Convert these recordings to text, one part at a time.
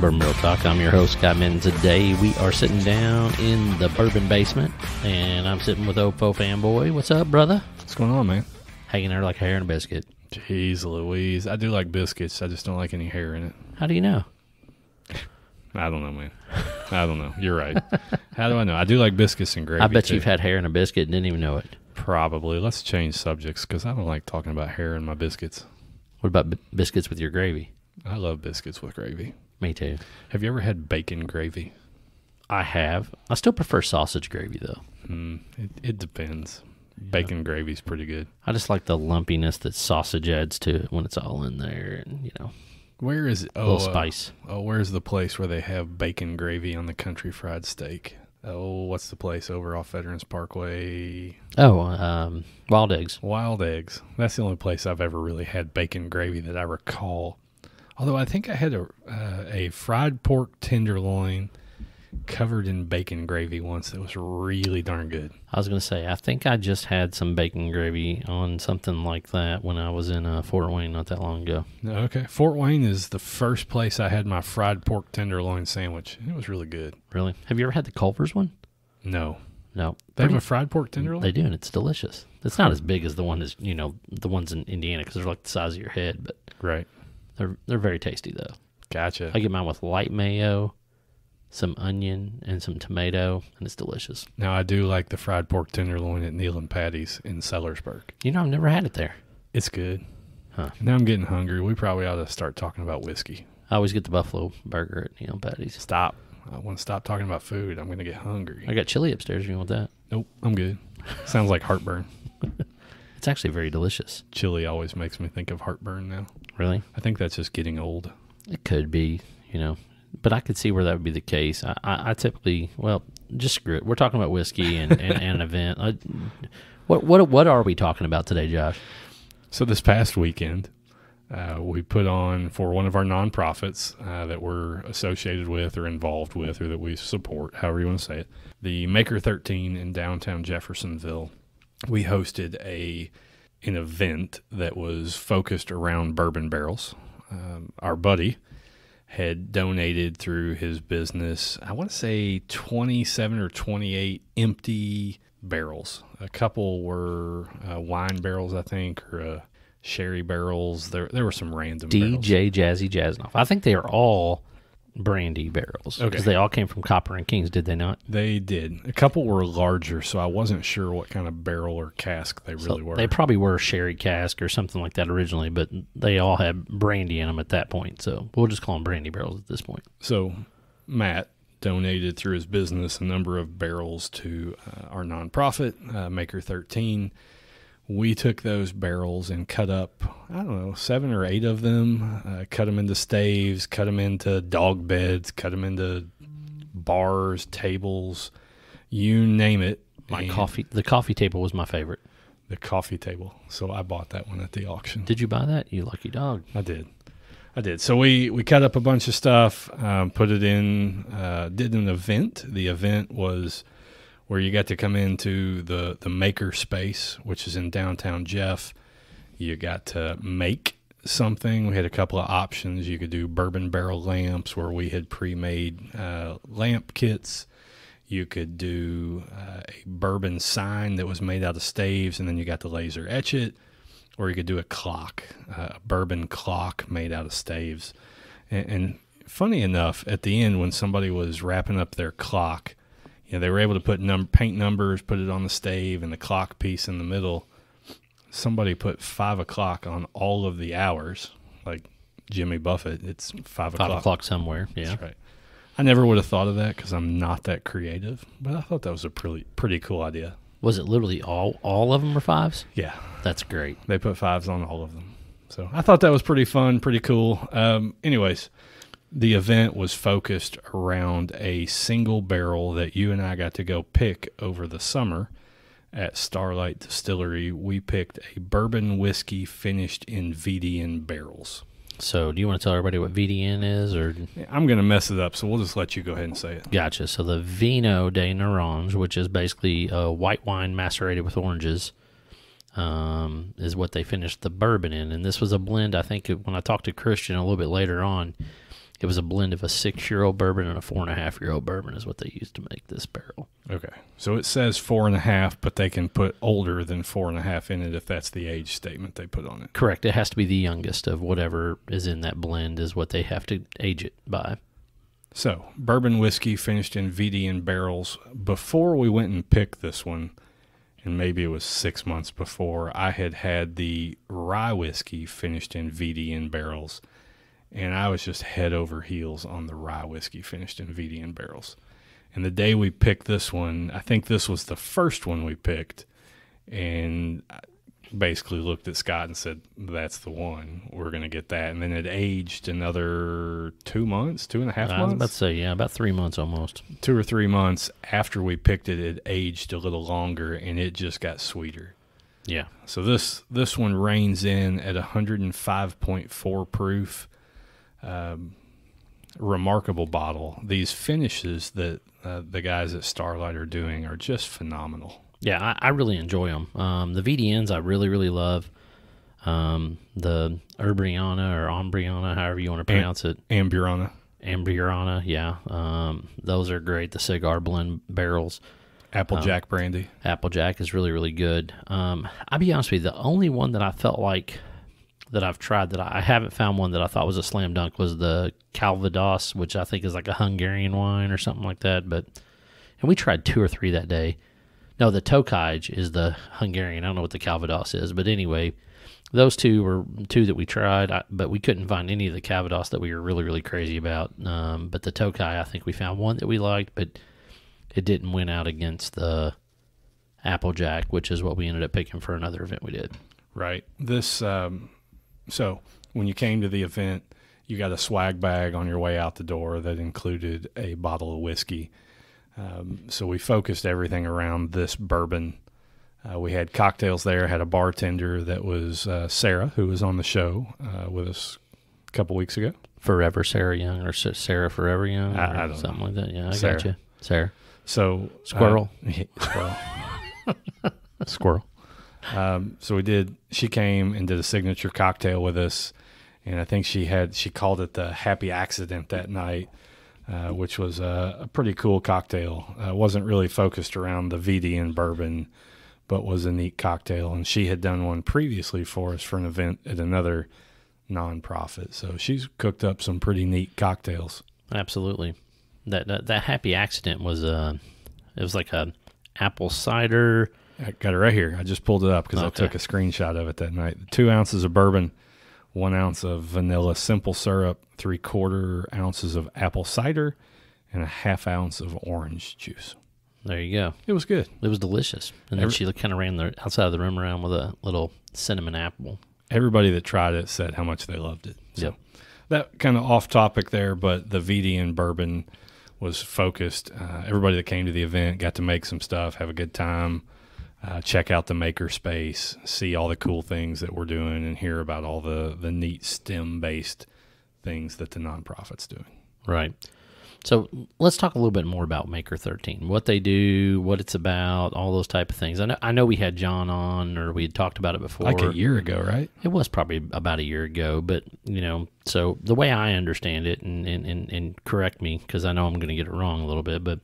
Bourbon Barrel Talk. I'm your host, Scott Min. Today we are sitting down in the bourbon basement, and I'm sitting with Oppo Fanboy. What's up, brother? What's going on, man? Hanging there like hair in a biscuit. Jeez Louise. I do like biscuits. I just don't like any hair in it. How do you know? I don't know, man. I don't know. You're right. How do I know? I do like biscuits and gravy. I bet too. you've had hair in a biscuit and didn't even know it. Probably. Let's change subjects because I don't like talking about hair in my biscuits. What about b- biscuits with your gravy? I love biscuits with gravy. Me too. Have you ever had bacon gravy? I have. I still prefer sausage gravy though. Hmm. It, it depends. Bacon gravy's pretty good. I just like the lumpiness that sausage adds to it when it's all in there, and you know, Where is it? Oh, little uh, spice. oh, where's the place where they have bacon gravy on the country fried steak? Oh, what's the place over off Veterans Parkway? Oh, um, wild eggs. Wild Eggs. That's the only place I've ever really had bacon gravy that I recall. Although I think I had a uh, a fried pork tenderloin covered in bacon gravy once that was really darn good. I was gonna say, I think I just had some bacon gravy on something like that when I was in uh, Fort Wayne not that long ago. Okay, Fort Wayne is the first place I had my fried pork tenderloin sandwich. It was really good. Really? Have you ever had the Culver's one? No, No. they have a fried pork tenderloin. They do, and it's delicious. It's not as big as the one as you know the ones in Indiana because they're like the size of your head, but right. They're they're very tasty though. Gotcha. I get mine with light mayo, some onion, and some tomato, and it's delicious. now I do like the fried pork tenderloin at Neil and Patty's in Sellersburg. You know, I've never had it there. It's good. Huh. Now I'm getting hungry. We probably ought to start talking about whiskey. I always get the buffalo burger at Neil and Patty's. Stop. I want to stop talking about food. I'm going to get hungry. I got chili upstairs. You want that? Nope, I'm good. Sounds like heartburn. It's actually very delicious. Chili always makes me think of heartburn now. Really, I think that's just getting old. it could be. You know, but I could see where that would be the case. I, I, I typically, well, just screw it. We're talking about whiskey and, and, and an event. I, what what what are we talking about today, Josh? So this past weekend, uh, we put on for one of our nonprofits uh, that we're associated with or involved with or that we support, however you want to say it, the Maker 13 in downtown Jeffersonville. We hosted a an event that was focused around bourbon barrels. Um, our buddy had donated through his business, I want to say 27 or 28 empty barrels. A couple were uh, wine barrels, I think, or uh, sherry barrels. There, there were some random barrels. DJ Jazzy Jaznoff. I think they are all brandy barrels because Okay. they all came from Copper and Kings, did they not? They did. A couple were larger, so I wasn't sure what kind of barrel or cask they So really were. They probably were sherry cask or something like that originally, but they all had brandy in them at that point. So we'll just call them brandy barrels at this point. So Matt donated through his business a number of barrels to uh, our nonprofit, uh, Maker 13. We took those barrels and cut up, I don't know, seven or eight of them, uh, cut them into staves, cut them into dog beds, cut them into bars, tables, you name it. My And coffee, the coffee table was my favorite. The coffee table. So I bought that one at the auction. Did you buy that? You lucky dog. I did. I did. So we we cut up a bunch of stuff, um, put it in, uh, did an event. The event was where you got to come into the the maker space, which is in downtown Jeff. You got to make something. We had a couple of options. You could do bourbon barrel lamps, where we had pre-made uh, lamp kits. You could do uh, a bourbon sign that was made out of staves, and then you got to laser etch it or you could do a clock, uh, a bourbon clock made out of staves. And, and funny enough, at the end, when somebody was wrapping up their clock, you know, they were able to put num- paint numbers, put it on the stave, and the clock piece in the middle. Somebody put five o'clock on all of the hours, like Jimmy Buffett. It's five, Five o'clock somewhere. Yeah. That's right. I never would have thought of that because I'm not that creative, but I thought that was a pretty pretty cool idea. Was it literally all all of them were fives? Yeah, That's great. They put fives on all of them. So I thought that was pretty fun, pretty cool. Um, anyways, the event was focused around a single barrel that you and I got to go pick over the summer at Starlight Distillery. We picked a bourbon whiskey finished in VDN barrels. So, do you want to tell everybody what VDN is, or I'm going to mess it up, so we'll just let you go ahead and say it. Gotcha. So the Vino de Naranja, which is basically a white wine macerated with oranges, um, is what they finished the bourbon in. And this was a blend. I think when I talked to Christian a little bit later on, It was a blend of a six year old bourbon and a four and a half year old bourbon, is what they used to make this barrel. Okay. So it says four and a half, but they can put older than four and a half in it if that's the age statement they put on it. Correct. It has to be the youngest of whatever is in that blend, is what they have to age it by. So, bourbon whiskey finished in VDN barrels. Before we went and picked this one, and maybe it was six months before, I had had the rye whiskey finished in VDN barrels. And I was just head over heels on the rye whiskey finished in VDN barrels. And the day we picked this one, I think this was the first one we picked. And I basically looked at Scott and said, That's the one. We're going to get that. And then it aged another two months, two and a half I was months about to say, yeah, about three months almost. two or three months after we picked it, it aged a little longer and it just got sweeter. Yeah. So this this one reigns in at 105.4 proof. Um, remarkable bottle. These finishes that uh, the guys at Starlight are doing are just phenomenal. Yeah, I, I really enjoy them. Um, the VDNs I really, really love. Um, the Urbriana or Ombriana, however you want to pronounce it. Amburana, Ambriana, yeah. Um, those are great. The cigar blend barrels. Applejack brandy. Applejack is really, really good. Um, I'll be honest with you, the only one that I felt like that I've tried that I, haven't found one that I thought was a slam dunk was the Calvados, which I think is like a Hungarian wine or something like that. But and we tried two or three that day. No, the Tokaj is the Hungarian. I don't know what the Calvados is, but anyway, those two were two that we tried, I, but we couldn't find any of the Calvados that we were really, really crazy about. Um, but the Tokai, I think we found one that we liked, but it didn't win out against the Applejack, which is what we ended up picking for another event we did. Right. This um, so when you came to the event, you got a swag bag on your way out the door that included a bottle of whiskey. Um, so we focused everything around this bourbon. Uh, we had cocktails there. Had a bartender that was uh, Sarah, who was on the show uh, with us a couple weeks ago. Forever Sarah Young or Sarah Forever Young or I- I something like that. Yeah, I Sarah. got you. Sarah. So uh, Squirrel. squirrel, squirrel. Um, so we did. She came and did a signature cocktail with us, and I think she had she called it the Happy Accident that night, uh, which was a, a pretty cool cocktail. Uh, wasn't really focused around the VD VDN bourbon, but was a neat cocktail. And she had done one previously for us for an event at another nonprofit. So she's cooked up some pretty neat cocktails. Absolutely. That, that that happy accident was uh it was like a apple cider. I got it right here. I just pulled it up because I took a screenshot of it that night. Two ounces of bourbon, one ounce of vanilla simple syrup, three quarter ounces of apple cider, and a half ounce of orange juice. There you go. It was good. It was delicious. And then Every- she kind of ran the outside of the room around with a little cinnamon apple. Everybody that tried it said how much they loved it. So Yep. that kind of off topic there, but the VD VDN bourbon was focused. Uh, everybody that came to the event got to make some stuff, have a good time, uh, check out the makerspace, see all the cool things that we're doing, and hear about all the the neat STEM based things that the nonprofits doing. Right. So let's talk a little bit more about Maker 13, what they do, what it's about, all those type of things. I know, I know we had John on, or we had talked about it before. Like a year ago, right? It was probably about a year ago, but you know, so the way I understand it, and and, and, and correct me because I know I'm going to get it wrong a little bit, but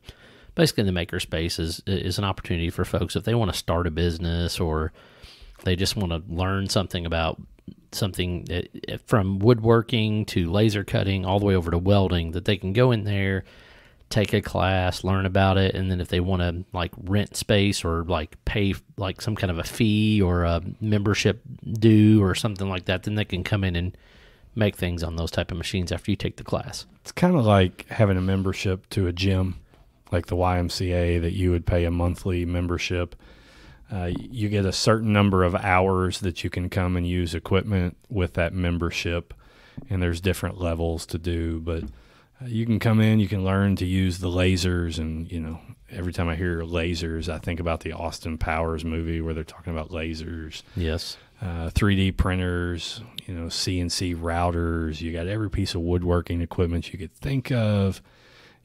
basically, the maker space is is an opportunity for folks if they want to start a business or they just want to learn something about something eh, eh, from woodworking to laser cutting all the way over to welding that they can go in there take a class learn about it and then if they want to like rent space or like pay like some kind of a fee or a membership due or something like that then they can come in and make things on those type of machines after you take the class. It's kind of like having a membership to a gym, like the YMCA, that you would pay a monthly membership. Uh, you get a certain number of hours that you can come and use equipment with that membership, and there's different levels to do. But uh, you can come in, you can learn to use the lasers, and you know, every time I hear lasers, I think about the Austin Powers movie where they're talking about lasers yes uh, 3D printers, you know, CNC routers. You got every piece of woodworking equipment you could think of.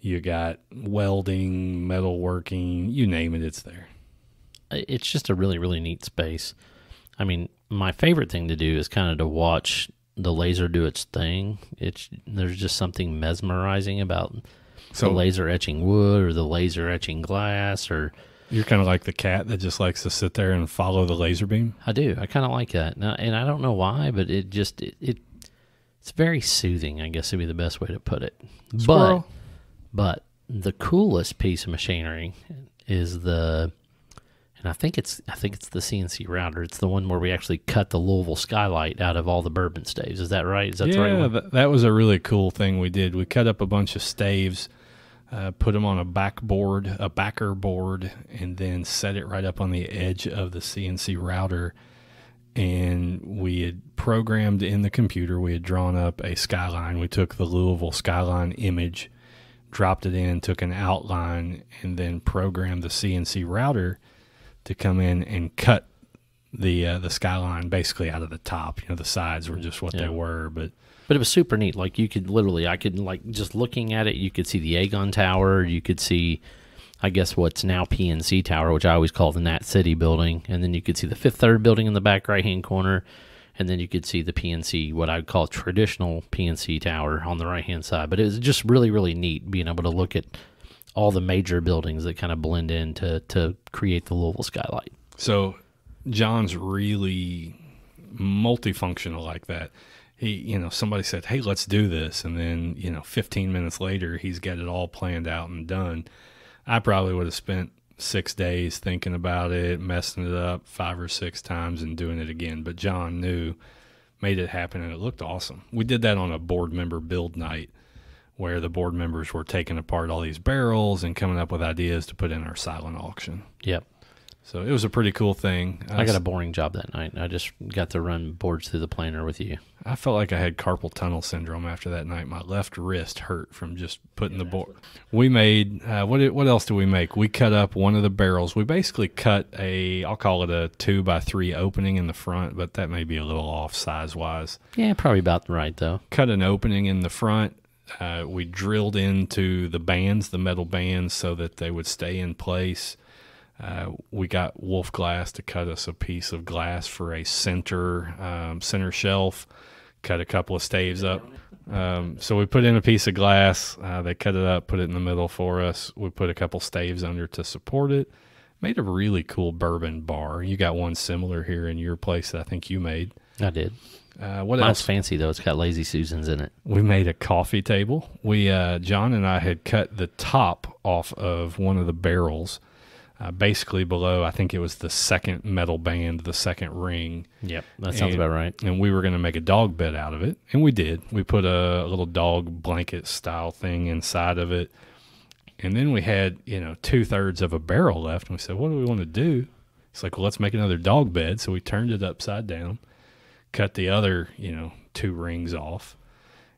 You got welding, metalworking, you name it, it's there. it's just a really really neat space i mean my favorite thing to do is kind of to watch the laser do its thing. It's there's just something mesmerizing about So the laser etching wood or the laser etching glass or you're kind of like the cat that just likes to sit there and follow the laser beam. I do. I kind of like that. Now, and I don't know why, but it just it, it it's very soothing. I guess would be the best way to put it. Squirrel. But but the coolest piece of machinery is the and I think it's I think it's the CNC router. It's the one where we actually cut the Louisville skylight out of all the bourbon staves. Is that right? Is that the right yeah, one? that, that was a really cool thing we did. We cut up a bunch of staves, uh, put them on a backboard, a backer board, and then set it right up on the edge of the CNC router. And we had programmed in the computer, we had drawn up a skyline. We took the Louisville skyline image, dropped it in, took an outline, and then programmed the CNC router to come in and cut the uh, the skyline basically out of the top. You know, the sides were just what Yeah. they were, but But it was super neat. Like you could literally, I could like just looking at it, you could see the Aegon Tower. You could see, I guess what's now PNC Tower, which I always call the Nat City building, and then you could see the Fifth Third building in the back right hand corner, and then you could see the PNC, what I'd call traditional PNC Tower on the right hand side. But it was just really, really neat being able to look at all the major buildings that kind of blend in to to create the Louisville skylight. So John's really multifunctional like that. He, you know, somebody said, "Hey, let's do this," and then you know, 15 minutes later, he's got it all planned out and done. I probably would have spent six days thinking about it, messing it up five or six times, and doing it again. But John knew, made it happen, and it looked awesome. We did that on a board member build night where the board members were taking apart all these barrels and coming up with ideas to put in our silent auction. Yep. So it was a pretty cool thing. I got a boring job that night. I just got to run boards through the planer with you. I felt like I had carpal tunnel syndrome after that night. My left wrist hurt from just putting the board. We made uh, what? What else did we make? We cut up one of the barrels. We basically cut a. I'll call it a two by three opening in the front, but that may be a little off size wise. Yeah, probably about right though. Cut an opening in the front. Uh, we drilled into the bands, the metal bands, so that they would stay in place. Uh, we got Wolf Glass to cut us a piece of glass for a center um, center shelf. Cut a couple of staves up. Um, so we put in a piece of glass. Uh, they cut it up, put it in the middle for us. We put a couple staves under to support it. Made a really cool bourbon bar. You got one similar here in your place that I think you made. I did. Uh, what Mine's else? fancy though. It's got lazy susans in it. We made a coffee table. We uh, John and I had cut the top off of one of the barrels, uh, basically below. I think it was the second metal band, the second ring, Yep, that sounds And- about right. and we were going to make a dog bed out of it, and we did. We put a, little dog blanket style thing inside of it, and then we had you know two thirds of a barrel left, and we said, "What do we want to do?" It's like, well, let's make another dog bed. So we turned it upside down, cut the other you know two rings off,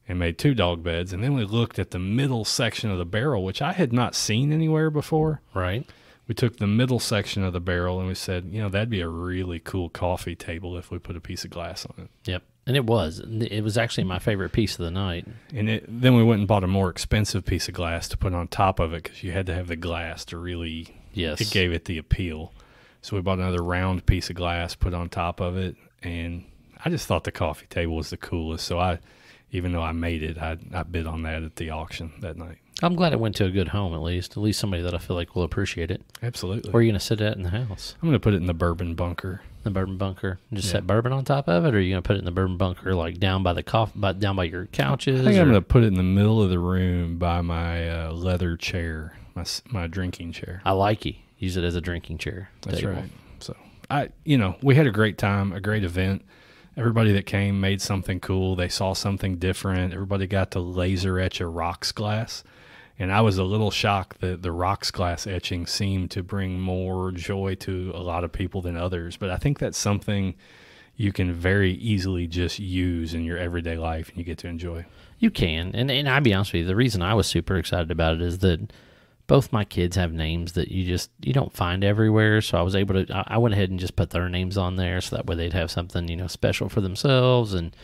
and made two dog beds. And then we looked at the middle section of the barrel, which I had not seen anywhere before Right. We took the middle section of the barrel and we said, you know, that'd be a really cool coffee table if we put a piece of glass on it. Yep. And it was. It was actually my favorite piece of the night. And it, then we went and bought a more expensive piece of glass to put on top of it because you had to have the glass to really, Yes. it gave it the appeal. So we bought another round piece of glass, put on top of it. And I just thought the coffee table was the coolest. So I, even though I made it, I, I bid on that at the auction that night. I'm glad it went to a good home at least. At least somebody that I feel like will appreciate it. Absolutely. Where are you going to sit at in the house? I'm going to put it in the bourbon bunker. The bourbon bunker. Just Yeah. set bourbon on top of it, or are you going to put it in the bourbon bunker like down by the coffee, by, down by your couches? I think I'm going to put it in the middle of the room by my uh, leather chair, my my drinking chair. I like you. Use it as a drinking chair. That's table. right. So I, you know, we had a great time, a great event. Everybody that came made something cool. They saw something different. Everybody got to laser etch a rocks glass. And I was a little shocked that the rocks glass etching seemed to bring more joy to a lot of people than others. But I think that's something you can very easily just use in your everyday life and you get to enjoy. You can, and and I'll be honest with you. The reason I was super excited about it is that both my kids have names that you just you don't find everywhere. So I was able to. I went ahead and just put their names on there, so that way they'd have something you know special for themselves. And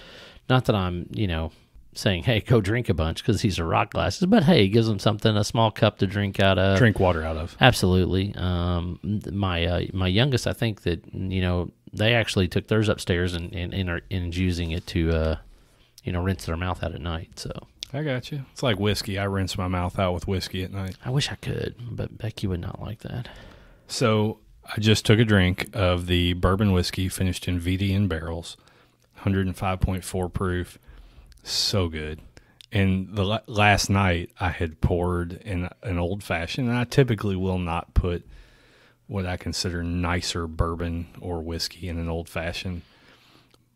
not that I'm you know saying hey go drink a bunch because these are rock glasses, but hey, it gives them something a small cup to drink out of. Drink water out of. Absolutely. Um, my uh, my youngest, I think that you know they actually took theirs upstairs and and, and are and is using it to uh, you know, rinse their mouth out at night. So I got you. It's like whiskey. I rinse my mouth out with whiskey at night. I wish I could, but Becky would not like that. So I just took a drink of the bourbon whiskey finished in VDN barrels, 105.4 proof. So good. And the la- last night I had poured in an old fashioned, and I typically will not put what I consider nicer bourbon or whiskey in an old fashioned.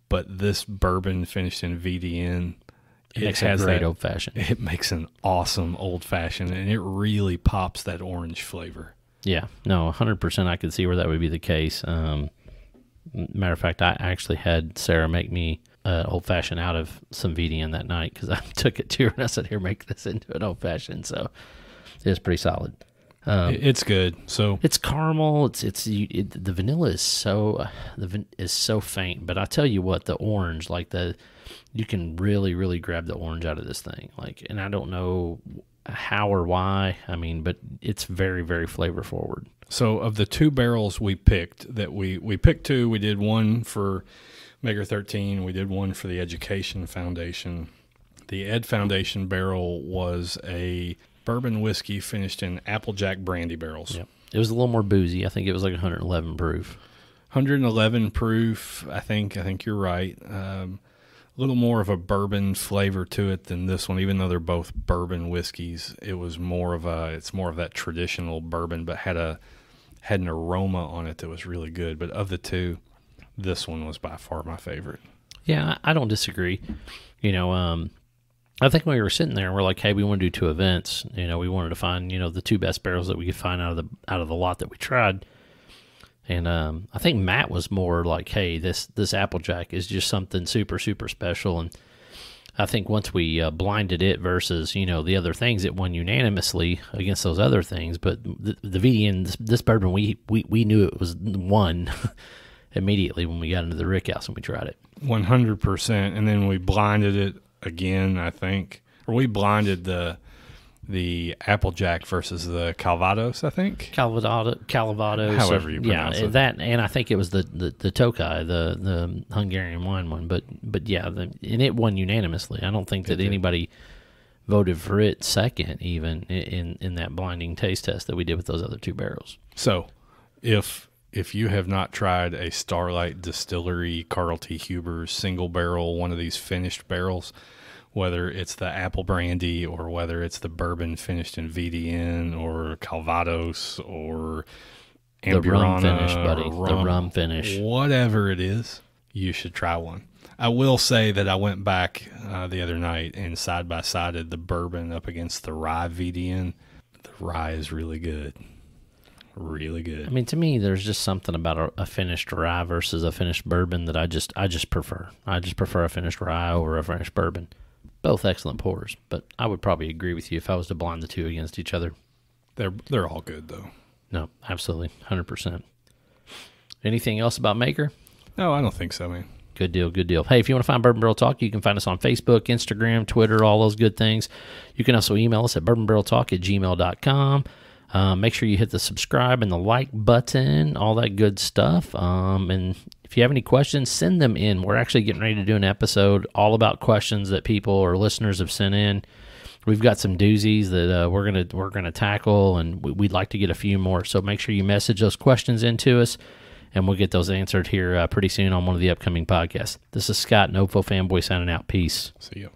But this bourbon finished in VDN, It, makes a great old fashioned. it makes an awesome old fashioned, and it really pops that orange flavor. Yeah, no, 100%. I could see where that would be the case. Um, matter of fact, I actually had Sarah make me uh, old fashioned out of some VDN that night because I took it to her and I said, "Here, make this into an old fashioned." So it's pretty solid. Um, it's good. So it's caramel. It's it's you, it, the vanilla is so the van, is so faint. But I tell you what, the orange, like the, you can really really grab the orange out of this thing. Like, and I don't know how or why. I mean, but it's very very flavor forward. So of the two barrels we picked, that we we picked two. We did one for Maker Thirteen. We did one for the Education Foundation. The Ed Foundation barrel was a bourbon whiskey finished in Applejack brandy barrels. Yep. It was a little more boozy. I think it was like 111 proof. 111 proof. I think. I think you're right. Um, a little more of a bourbon flavor to it than this one, even though they're both bourbon whiskeys. It was more of a. It's more of that traditional bourbon, but had a had an aroma on it that was really good. But of the two, this one was by far my favorite. Yeah, I I don't disagree. You know, um, I think when we were sitting there, we're like, hey, we want to do two events. You know, we wanted to find you know the two best barrels that we could find out of the out of the lot that we tried. And um, I think Matt was more like, hey, this this Applejack is just something super super special. And I think once we uh, blinded it versus you know the other things, it won unanimously against those other things. But the, the VDN, this, this bourbon, we, we we knew it was one immediately when we got into the Rick House and we tried it. 100%. And then we blinded it again, I think. Or we blinded the the Applejack versus the Calvados, I think. Calvado, Calvados, However you yeah, pronounce it. that, and I think it was the the, the Tokai, the the Hungarian wine one, but but yeah, the, and it won unanimously. I don't think that anybody voted for it second, even in in that blinding taste test that we did with those other two barrels. So, if if you have not tried a Starlight Distillery Carl T. Huber's single barrel, one of these finished barrels, whether it's the apple brandy or whether it's the bourbon finished in VDN or Calvados or The rum Amburana finish, buddy. or The rum finish. whatever it is, you should try one. I will say that I went back uh, the other night and side by sided the bourbon up against the rye VDN. The rye is really good, really good. I mean, to me, there's just something about a, a finished rye versus a finished bourbon that I just I just prefer. I just prefer a finished rye over a finished bourbon. Both excellent pours, but I would probably agree with you if I was to blind the two against each other. They're they're all good though. No, absolutely, hundred percent. Anything else about Maker? No, I don't think so, man. Good deal, good deal. Hey, if you want to find Bourbon Barrel Talk, you can find us on Facebook, Instagram, Twitter, all those good things. You can also email us at bourbonbarreltalk at gmail.com. Um, make sure you hit the subscribe and the like button, all that good stuff. Um, and if you have any questions, send them in. We're actually getting ready to do an episode all about questions that people or listeners have sent in. We've got some doozies that uh, we're gonna we're gonna tackle, and we- we'd like to get a few more. So make sure you message those questions into us, and we'll get those answered here uh, pretty soon on one of the upcoming podcasts. This is Scott, Nofo fanboy, signing out. Peace. See you.